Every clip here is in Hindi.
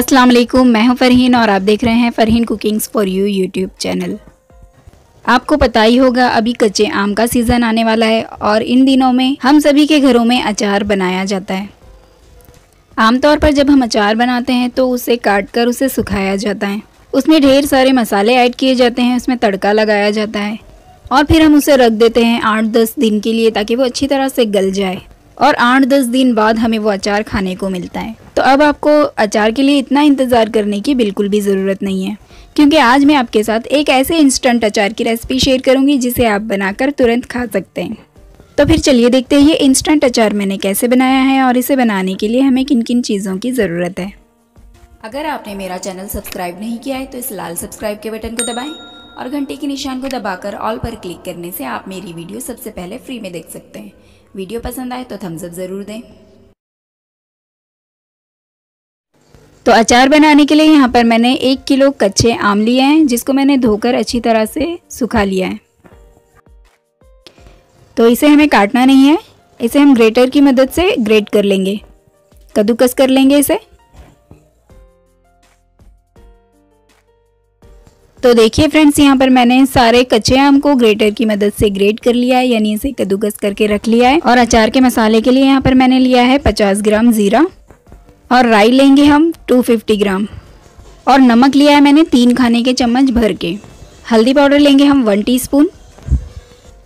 अस्सलाम वालेकुम मैं हूँ फ़रहीन और आप देख रहे हैं Farheen cookings for you YouTube channel. आपको पता ही होगा, अभी कच्चे आम का सीज़न आने वाला है और इन दिनों में हम सभी के घरों में अचार बनाया जाता है। आमतौर पर जब हम अचार बनाते हैं तो उसे काट कर उसे सुखाया जाता है। उसमें ढेर सारे मसाले ऐड किए जाते हैं, उसमें तड़का लगाया जाता है और फिर हम उसे रख देते हैं आठ दस दिन के लिए ताकि वो अच्छी तरह से गल जाए। और आठ दस दिन बाद हमें वो अचार खाने को मिलता है। तो अब आपको अचार के लिए इतना इंतज़ार करने की बिल्कुल भी ज़रूरत नहीं है। क्योंकि आज मैं आपके साथ एक ऐसे इंस्टेंट अचार की रेसिपी शेयर करूँगी जिसे आप बनाकर तुरंत खा सकते हैं। तो फिर चलिए देखते हैं ये इंस्टेंट अचार मैंने कैसे बनाया है और इसे बनाने के लिए हमें किन किन चीज़ों की ज़रूरत है। अगर आपने मेरा चैनल सब्सक्राइब नहीं किया है तो इस लाल सब्सक्राइब के बटन को दबाएँ और घंटे के निशान को दबाकर ऑल पर क्लिक करने से आप मेरी वीडियो सबसे पहले फ्री में देख सकते हैं। वीडियो पसंद आए तो थम्स अप ज़रूर दें। तो अचार बनाने के लिए यहाँ पर मैंने एक किलो कच्चे आम लिए हैं, जिसको मैंने धोकर अच्छी तरह से सुखा लिया है। तो इसे हमें काटना नहीं है। इसे हम ग्रेटर की मदद से ग्रेट कर लेंगे। कद्दूकस कर लेंगे इसे। तो देखिए फ्रेंड्स यहाँ पर मैंने सारे कच्चे आम को ग्रेटर की मदद से ग्रेट कर लिया है, यानी इसे कद्दूकस करके रख लिया है। और अचार के मसाले के लिए यहाँ पर मैंने लिया है 50 ग्राम ज़ीरा। और राई लेंगे हम 250 ग्राम। और नमक लिया है मैंने तीन खाने के चम्मच भर के। हल्दी पाउडर लेंगे हम वन टीस्पून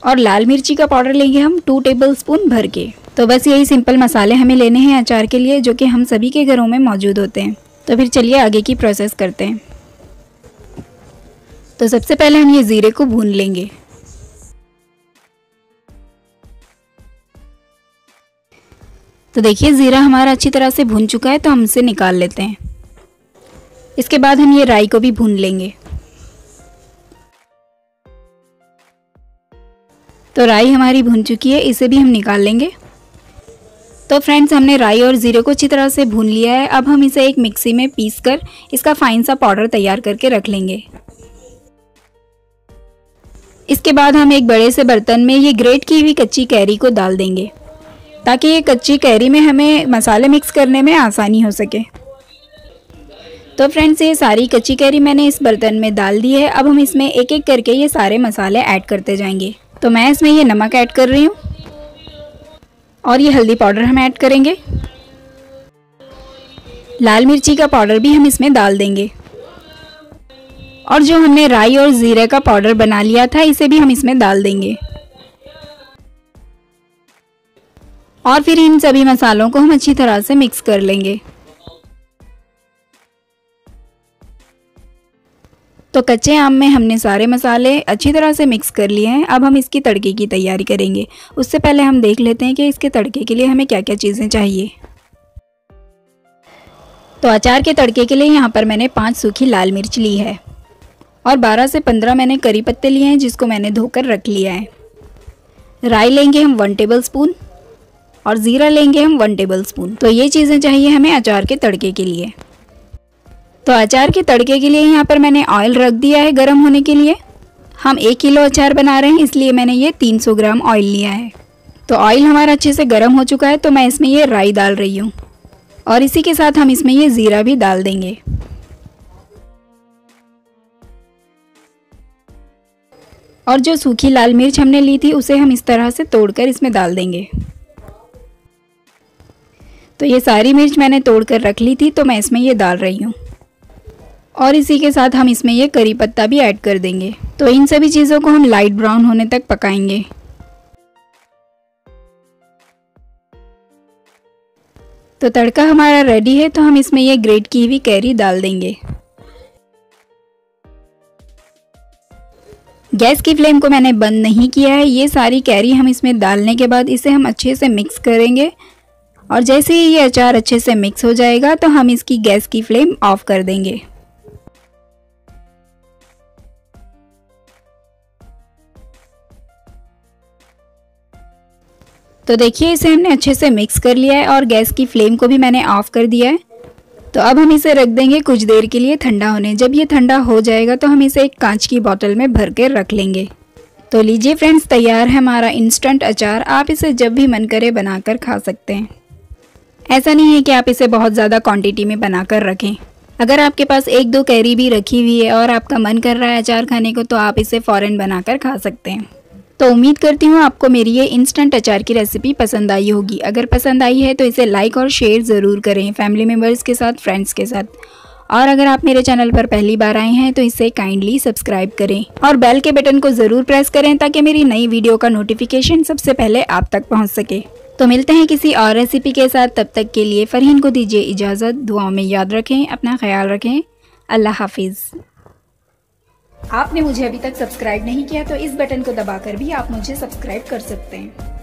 और लाल मिर्ची का पाउडर लेंगे हम टू टेबल स्पून भर के। तो बस यही सिंपल मसाले हमें लेने हैं अचार के लिए, जो कि हम सभी के घरों में मौजूद होते हैं। तो फिर चलिए आगे की प्रोसेस करते हैं। तो सबसे पहले हम ये ज़ीरे को भून लेंगे। तो देखिए, ज़ीरा हमारा अच्छी तरह से भून चुका है तो हम इसे निकाल लेते हैं। इसके बाद हम ये राई को भी भून लेंगे। तो राई हमारी भून चुकी है, इसे भी हम निकाल लेंगे। तो फ्रेंड्स, हमने राई और ज़ीरे को अच्छी तरह से भून लिया है। अब हम इसे एक मिक्सी में पीस कर इसका फाइन सा पाउडर तैयार करके रख लेंगे। इसके बाद हम एक बड़े से बर्तन में ये ग्रेट की हुई कच्ची कैरी को डाल देंगे, ताकि ये कच्ची कैरी में हमें मसाले मिक्स करने में आसानी हो सके। तो फ्रेंड्स, ये सारी कच्ची कैरी मैंने इस बर्तन में डाल दी है। अब हम इसमें एक एक करके ये सारे मसाले ऐड करते जाएँगे। तो मैं इसमें ये नमक ऐड कर रही हूँ। और ये हल्दी पाउडर हम ऐड करेंगे। लाल मिर्ची का पाउडर भी हम इसमें डाल देंगे। और जो हमने राई और ज़ीरे का पाउडर बना लिया था, इसे भी हम इसमें डाल देंगे। और फिर इन सभी मसालों को हम अच्छी तरह से मिक्स कर लेंगे। तो कच्चे आम में हमने सारे मसाले अच्छी तरह से मिक्स कर लिए हैं। अब हम इसकी तड़के की तैयारी करेंगे। उससे पहले हम देख लेते हैं कि इसके तड़के के लिए हमें क्या क्या चीज़ें चाहिए। तो अचार के तड़के के लिए यहाँ पर मैंने पाँच सूखी लाल मिर्च ली है। और 12 से 15 मैंने करी पत्ते लिए हैं, जिसको मैंने धोकर रख लिया है। राई लेंगे हम वन टेबल स्पून और ज़ीरा लेंगे हम वन टेबल स्पून तो ये चीज़ें चाहिए हमें अचार के तड़के के लिए। तो अचार के तड़के के लिए यहाँ पर मैंने ऑयल रख दिया है गर्म होने के लिए। हम एक किलो अचार बना रहे हैं, इसलिए मैंने ये 300 ग्राम ऑयल लिया है। तो ऑयल हमारा अच्छे से गर्म हो चुका है तो मैं इसमें ये राई डाल रही हूँ। और इसी के साथ हम इसमें ये ज़ीरा भी डाल देंगे। और जो सूखी लाल मिर्च हमने ली थी, उसे हम इस तरह से तोड़कर इसमें डाल देंगे। तो ये सारी मिर्च मैंने तोड़कर रख ली थी तो मैं इसमें ये डाल रही हूँ। और इसी के साथ हम इसमें ये करी पत्ता भी ऐड कर देंगे। तो इन सभी चीज़ों को हम लाइट ब्राउन होने तक पकाएँगे। तो तड़का हमारा रेडी है तो हम इसमें ये ग्रेट की हुई कैरी डाल देंगे। गैस की फ्लेम को मैंने बंद नहीं किया है। ये सारी कैरी हम इसमें डालने के बाद इसे हम अच्छे से मिक्स करेंगे। और जैसे ही ये अचार अच्छे से मिक्स हो जाएगा तो हम इसकी गैस की फ्लेम ऑफ़ कर देंगे। तो देखिए, इसे हमने अच्छे से मिक्स कर लिया है और गैस की फ्लेम को भी मैंने ऑफ़ कर दिया है। तो अब हम इसे रख देंगे कुछ देर के लिए ठंडा होने। जब ये ठंडा हो जाएगा तो हम इसे एक कांच की बोतल में भर कर रख लेंगे। तो लीजिए फ्रेंड्स, तैयार है हमारा इंस्टेंट अचार। आप इसे जब भी मन करे बनाकर खा सकते हैं। ऐसा नहीं है कि आप इसे बहुत ज़्यादा क्वांटिटी में बनाकर रखें। अगर आपके पास एक दो कैरी भी रखी हुई है और आपका मन कर रहा है अचार खाने को तो आप इसे फ़ौरन बनाकर खा सकते हैं। तो उम्मीद करती हूँ आपको मेरी ये इंस्टेंट अचार की रेसिपी पसंद आई होगी। अगर पसंद आई है तो इसे लाइक और शेयर ज़रूर करें फैमिली मेंबर्स के साथ फ्रेंड्स के साथ। और अगर आप मेरे चैनल पर पहली बार आए हैं तो इसे काइंडली सब्सक्राइब करें। और बेल के बटन को ज़रूर प्रेस करें ताकि मेरी नई वीडियो का नोटिफिकेशन सबसे पहले आप तक पहुँच सके। तो मिलते हैं किसी और रेसिपी के साथ। तब तक के लिए फ़रहीन को दीजिए इजाज़त, दुआओं में याद रखें, अपना ख्याल रखें। अल्लाह हाफिज़। आपने मुझे अभी तक सब्सक्राइब नहीं किया तो इस बटन को दबाकर भी आप मुझे सब्सक्राइब कर सकते हैं।